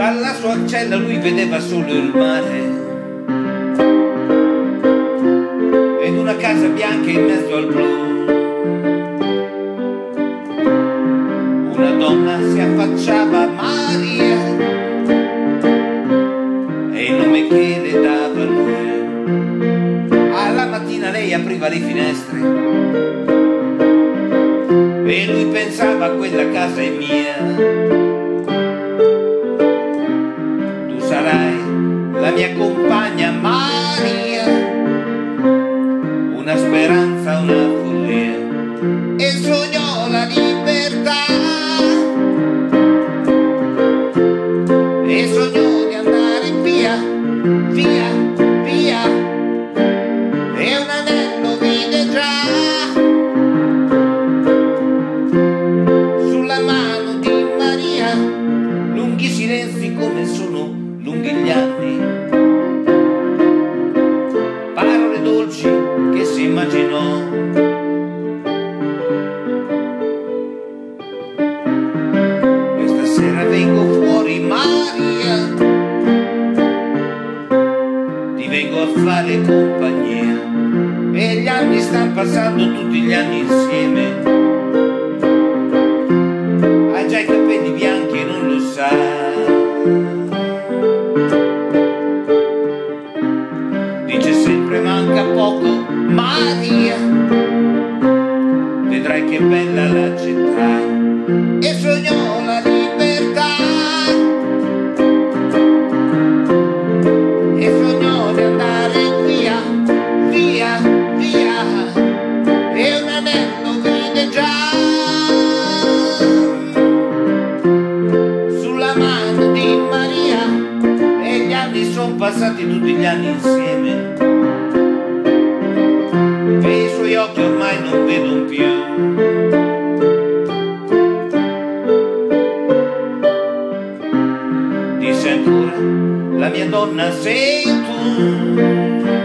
Dalla sua cella lui vedeva solo il mare ed una casa bianca in mezzo al blu. Una donna si affacciava a Maria e il nome che le dava lui. Alla mattina lei apriva le finestre e lui pensava quella casa è mia. La libertà, e sognò di andare via, via, via, e un anello vide già sulla mano di Maria, lunghi silenzi come sono lunghi gli anni, parole dolci che si immaginò. Fare compagnia e gli anni stanno passando tutti gli anni insieme. E sognò di andare via via via. E un anello vide già. Sulla mano di Maria e gli anni sono passati tutti gli anni insieme. E i suoi occhi ormai non vedono più ancora la mia donna sei tu